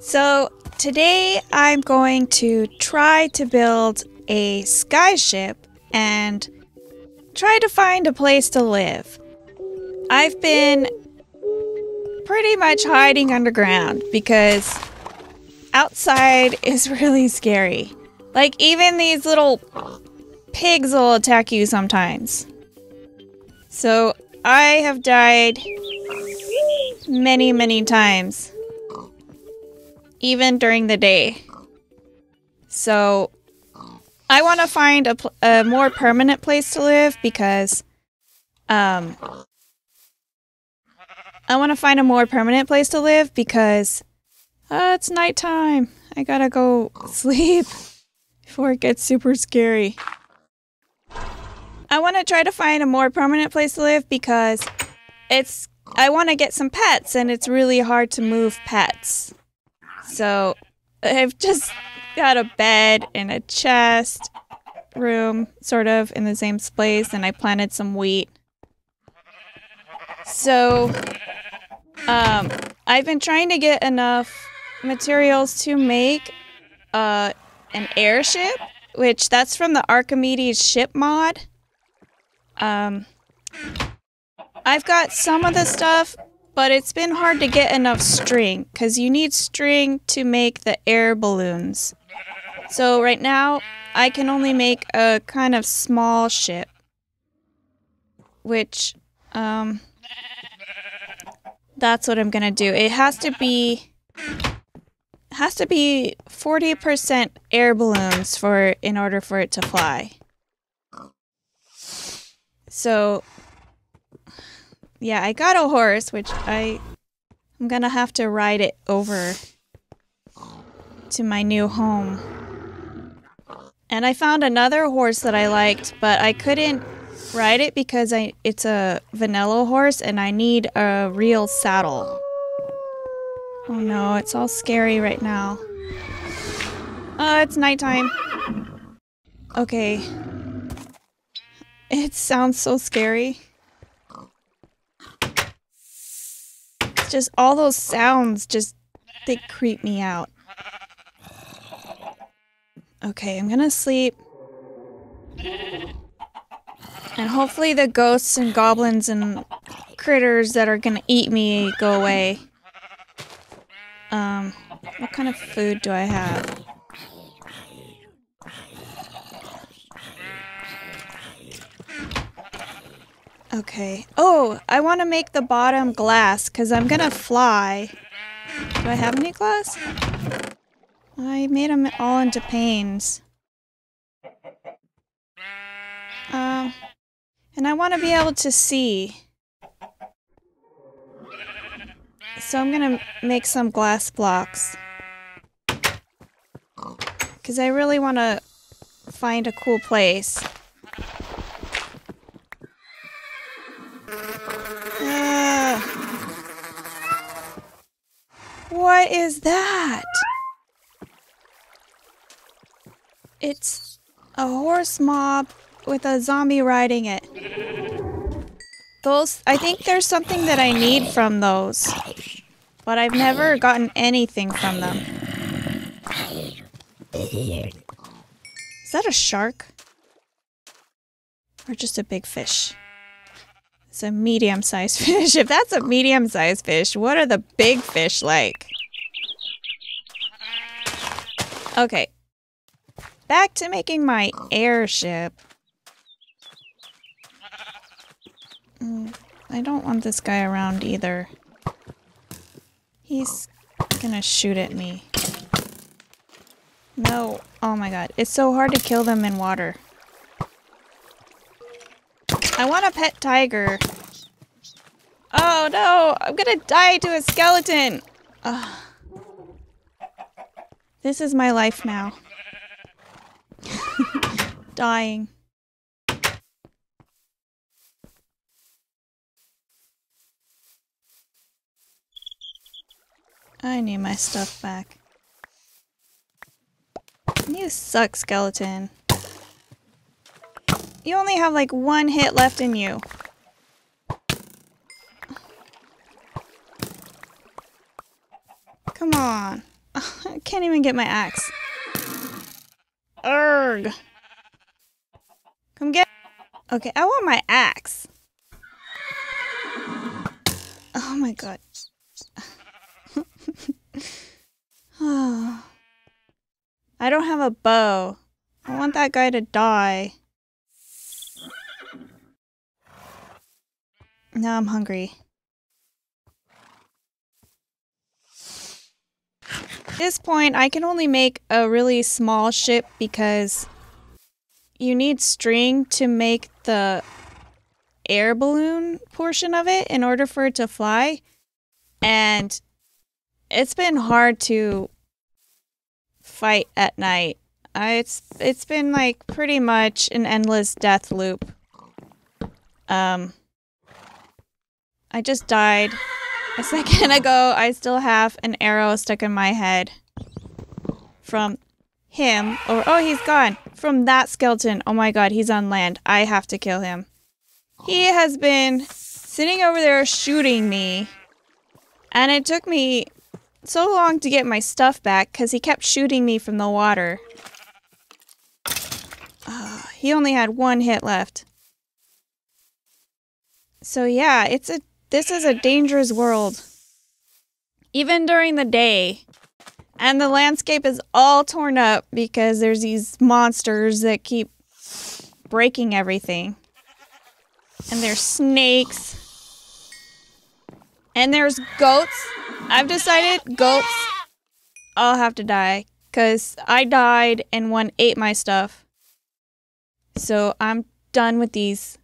So today I'm going to try to build a skyship and try to find a place to live. I've been pretty much hiding underground because outside is really scary. Like, even these little pigs will attack you sometimes. So, I have died many, many times, even during the day. So, I want to find a, a more permanent place to live because, um, I want to find a more permanent place to live because uh, it's nighttime. I gotta go sleep before it gets super scary. I want to try to find a more permanent place to live because it's I want to get some pets and it's really hard to move pets. So I've just got a bed and a chest room sort of in the same place and I planted some wheat. So um I've been trying to get enough materials to make uh an airship, which that's from the Archimedes ship mod. Um I've got some of the stuff, but it's been hard to get enough string cuz you need string to make the air balloons. So right now I can only make a kind of small ship which um that's what I'm to do. It has to be has to be 40% air balloons for in order for it to fly. So yeah, I got a horse which I I'm to have to ride it over to my new home. And I found another horse that I liked, but I couldn't ride it because I it's a vanilla horse and I need a real saddle. Oh no, it's all scary right now. Oh, it's nighttime. Okay. It sounds so scary. Just all those sounds just they creep me out. Okay, I'm gonna sleep. And hopefully the ghosts and goblins and critters that are gonna eat me go away. Um, what kind of food do I have? Okay. Oh, I want to make the bottom glass because I'm gonna fly. Do I have any glass? I made them all into panes. Um, and I want to be able to see. So I'm gonna make some glass blocks. Because I really want to find a cool place. What is that? It's a horse mob with a zombie riding it. Those, I think there's something that I need from those. But I've never gotten anything from them. Is that a shark? Or just a big fish? It's a medium-sized fish. If that's a medium-sized fish, what are the big fish like? Okay. Back to making my airship. Mm, I don't want this guy around either. He's gonna shoot at me. No. Oh my god. It's so hard to kill them in water. I want a pet tiger. Oh no! I'm gonna die to a skeleton! Ugh. This is my life now. Dying. I need my stuff back. You suck, skeleton. You only have like one hit left in you. Come on. Can't even get my axe. Urgh. Come get. Okay, I want my axe. Oh my god. I don't have a bow. I want that guy to die. Now I'm hungry. At this point, I can only make a really small ship because you need string to make the air balloon portion of it in order for it to fly. And it's been hard to fight at night. Uh, it's it's been like pretty much an endless death loop. Um I just died a second ago. I still have an arrow stuck in my head from him or oh he's gone from that skeleton. Oh my god, he's on land. I have to kill him. He has been sitting over there shooting me. And it took me so long to get my stuff back because he kept shooting me from the water. Uh, he only had one hit left. So yeah, it's a this is a dangerous world. Even during the day. And the landscape is all torn up because there's these monsters that keep breaking everything. And there's snakes. And there's goats. I've decided goats all have to die. Because I died and one ate my stuff. So I'm done with these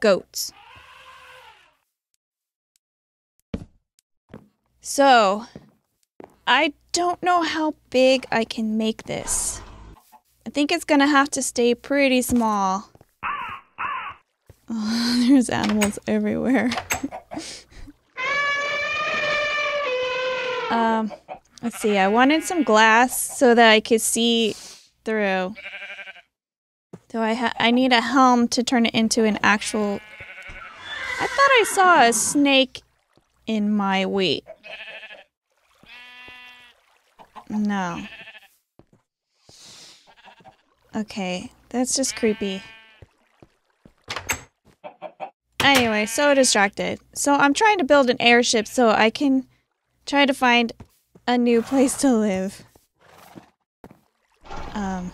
goats. So, I don't know how big I can make this. I think it's gonna have to stay pretty small. Oh, there's animals everywhere. um, let's see. I wanted some glass so that I could see through. So I I need a helm to turn it into an actual... I thought I saw a snake in my wheat. No. Okay, that's just creepy. Anyway, so distracted. So I'm trying to build an airship so I can try to find a new place to live. Um,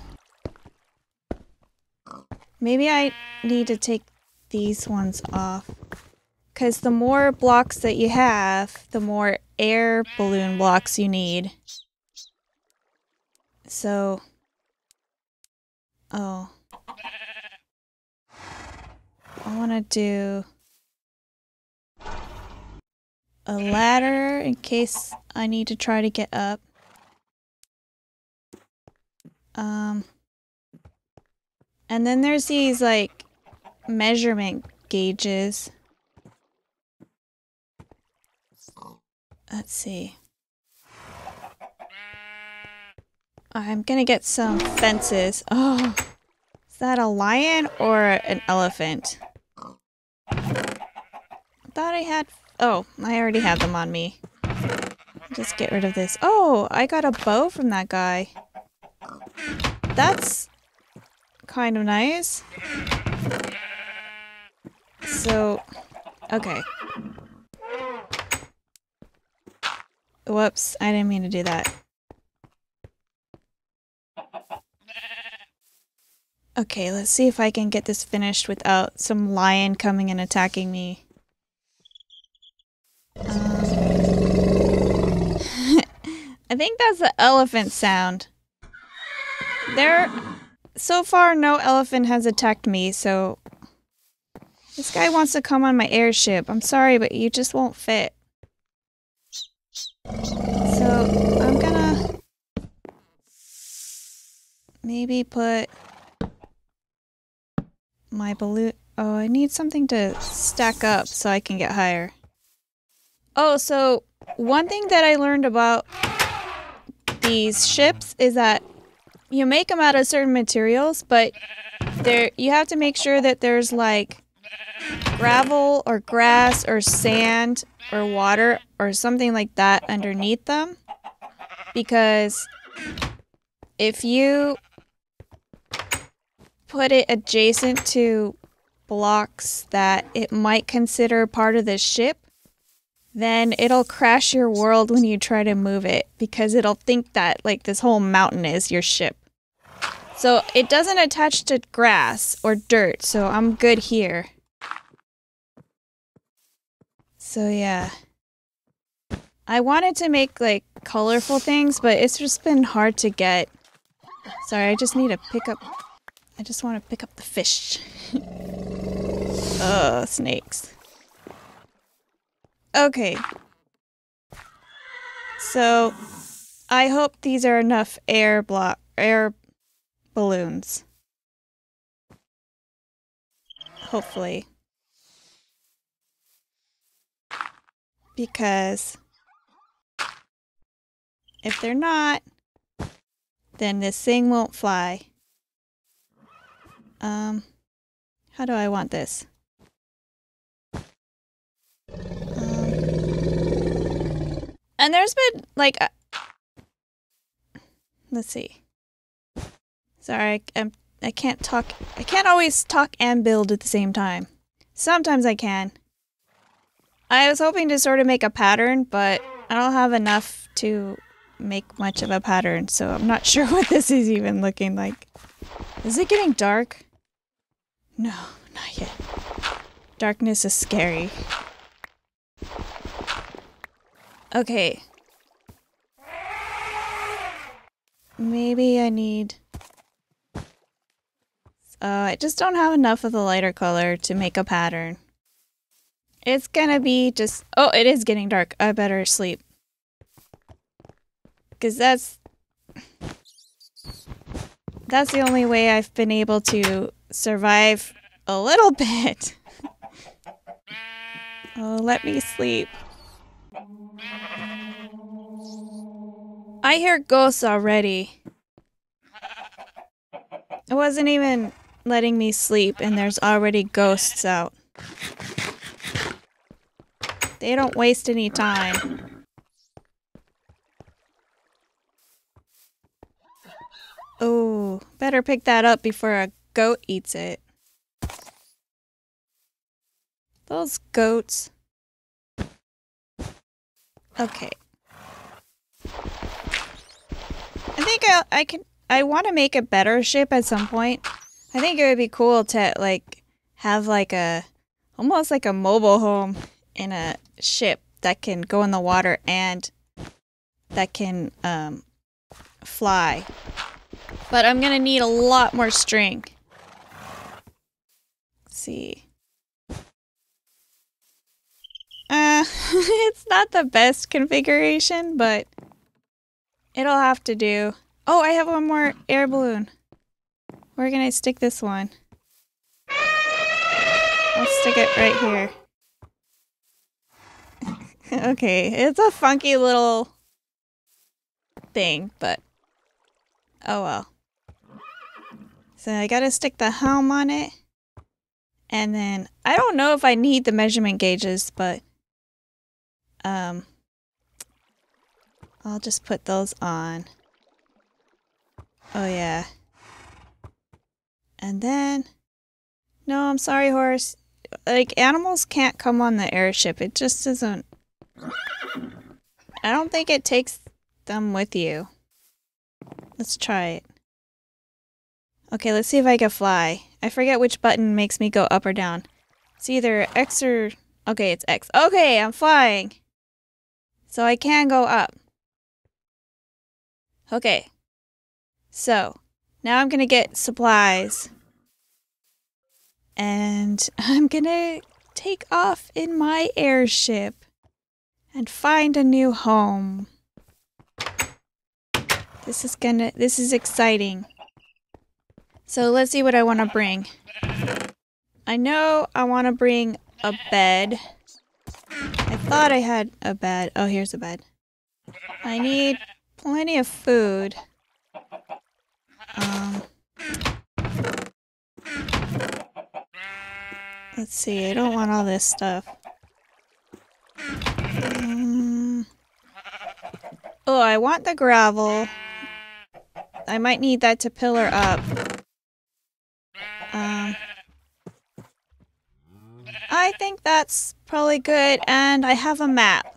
maybe I need to take these ones off. Because the more blocks that you have, the more air balloon blocks you need. So... Oh. I want to do a ladder in case I need to try to get up. Um, and then there's these like measurement gauges. Let's see. I'm gonna get some fences. Oh, is that a lion or an elephant? thought I had... Oh, I already had them on me. Just get rid of this. Oh, I got a bow from that guy. That's kind of nice. So, okay. Whoops, I didn't mean to do that. Okay, let's see if I can get this finished without some lion coming and attacking me. Um, I think that's the elephant sound. There, so far, no elephant has attacked me, so this guy wants to come on my airship. I'm sorry, but you just won't fit. So, I'm gonna maybe put my balloon. Oh, I need something to stack up so I can get higher. Oh, so one thing that I learned about these ships is that you make them out of certain materials, but there you have to make sure that there's like gravel or grass or sand or water or something like that underneath them because if you put it adjacent to blocks that it might consider part of the ship, then it'll crash your world when you try to move it because it'll think that like this whole mountain is your ship. So it doesn't attach to grass or dirt, so I'm good here. So yeah. I wanted to make like colorful things, but it's just been hard to get. Sorry, I just need to pick up I just want to pick up the fish. oh, snakes. Okay. So, I hope these are enough air block air balloons. Hopefully. Because if they're not, then this thing won't fly. Um, how do I want this? Um, and there's been like, uh, let's see. Sorry, I'm, I can't talk. I can't always talk and build at the same time. Sometimes I can. I was hoping to sort of make a pattern, but I don't have enough to make much of a pattern, so I'm not sure what this is even looking like. Is it getting dark? No, not yet. Darkness is scary. Okay. Maybe I need... Uh, I just don't have enough of the lighter color to make a pattern. It's gonna be just... Oh, it is getting dark. I better sleep. Because that's... That's the only way I've been able to survive a little bit. oh, let me sleep. I hear ghosts already. It wasn't even letting me sleep, and there's already ghosts out. They don't waste any time. Oh, better pick that up before a goat eats it. Those goats. Okay. I think I, I can. I want to make a better ship at some point. I think it would be cool to like have like a almost like a mobile home in a ship that can go in the water and that can um, fly. But I'm gonna need a lot more string see. Uh, it's not the best configuration, but it'll have to do. Oh, I have one more air balloon. Where can I stick this one? I'll stick it right here. okay, it's a funky little thing, but oh well. So I gotta stick the helm on it. And then I don't know if I need the measurement gauges, but um I'll just put those on. Oh yeah. And then No, I'm sorry, horse. Like animals can't come on the airship. It just isn't I don't think it takes them with you. Let's try it. Okay, let's see if I can fly. I forget which button makes me go up or down. It's either X or... Okay, it's X. Okay, I'm flying. So I can go up. Okay. So, now I'm gonna get supplies. And I'm gonna take off in my airship and find a new home. This is gonna, this is exciting. So let's see what I want to bring. I know I want to bring a bed. I thought I had a bed. Oh, here's a bed. I need plenty of food. Um, let's see. I don't want all this stuff. Um, Oh, I want the gravel. I might need that to pillar up. Um, I think that's probably good, and I have a map.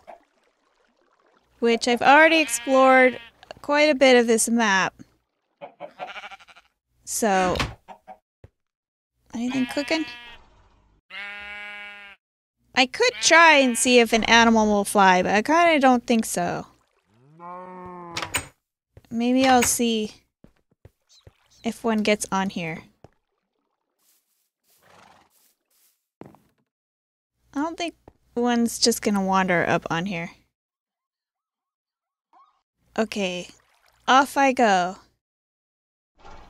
Which I've already explored quite a bit of this map. So, anything cooking? I could try and see if an animal will fly, but I kind of don't think so. Maybe I'll see if one gets on here. I don't think one's just gonna wander up on here. Okay, off I go.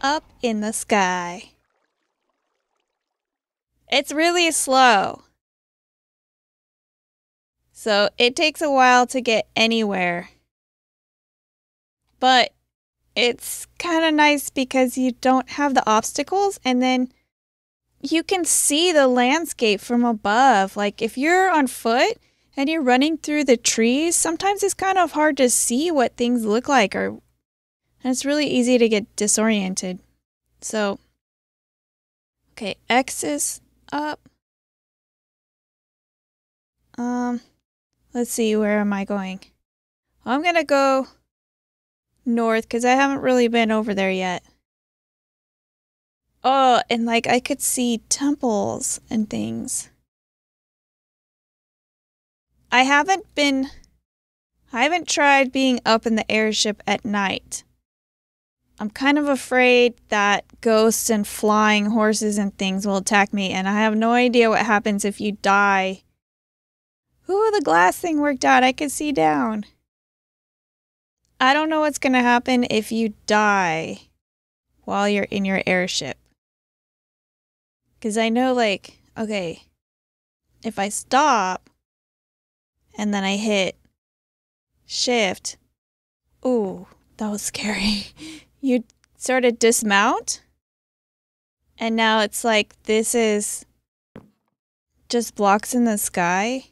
Up in the sky. It's really slow. So it takes a while to get anywhere. But it's kind of nice because you don't have the obstacles and then you can see the landscape from above. Like if you're on foot and you're running through the trees, sometimes it's kind of hard to see what things look like or and it's really easy to get disoriented. So okay, X is up. Um Let's see, where am I going? I'm gonna go north because I haven't really been over there yet. Oh, and like I could see temples and things. I haven't been. I haven't tried being up in the airship at night. I'm kind of afraid that ghosts and flying horses and things will attack me, and I have no idea what happens if you die Ooh, the glass thing worked out. I could see down. I don't know what's going to happen if you die while you're in your airship. Because I know, like, okay, if I stop and then I hit shift, ooh, that was scary. you sort of dismount. And now it's like this is just blocks in the sky.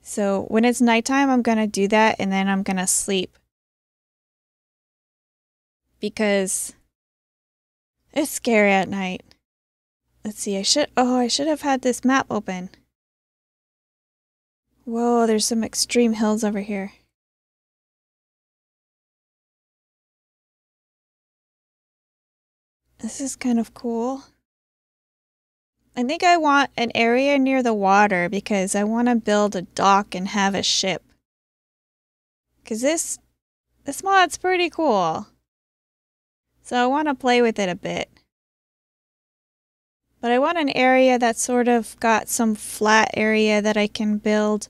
So when it's nighttime, I'm going to do that and then I'm going to sleep. Because it's scary at night. Let's see, I should, oh, I should have had this map open. Whoa, there's some extreme hills over here. This is kind of cool. I think I want an area near the water because I want to build a dock and have a ship. Cause this this mod's pretty cool. So I want to play with it a bit. But I want an area that's sort of got some flat area that I can build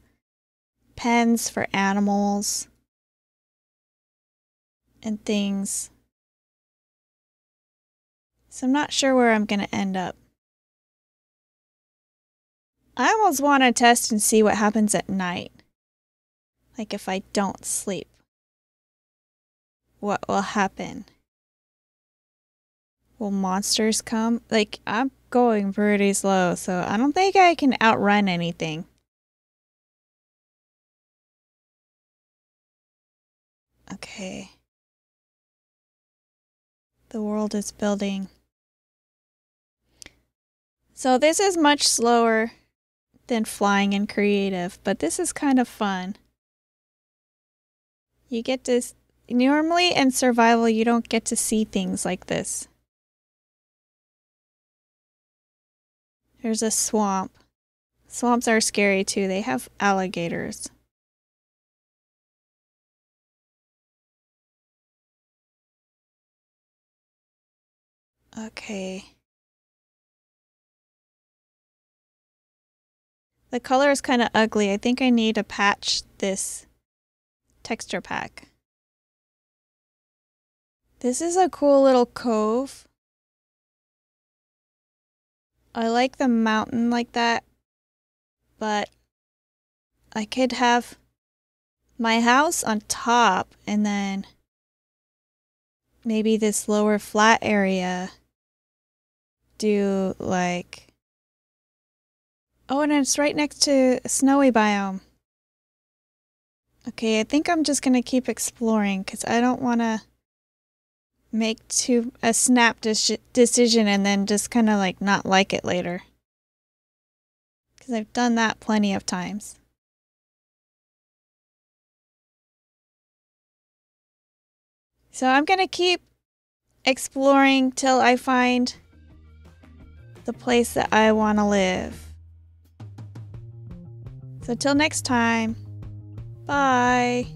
pens for animals and things. So I'm not sure where I'm going to end up. I almost want to test and see what happens at night. Like if I don't sleep. What will happen? Will monsters come? Like, I'm going pretty slow, so I don't think I can outrun anything. Okay. The world is building. So this is much slower than flying and creative, but this is kind of fun. You get to normally in survival you don't get to see things like this. There's a swamp. Swamps are scary too. They have alligators. Okay. The color is kind of ugly. I think I need to patch this texture pack. This is a cool little cove. I like the mountain like that, but I could have my house on top and then maybe this lower flat area do like Oh, and it's right next to snowy biome. Okay, I think I'm just gonna keep exploring because I don't want to make too a snap de- decision and then just kind of like not like it later. Because I've done that plenty of times. So I'm gonna keep exploring till I find the place that I want to live. So till next time. Bye.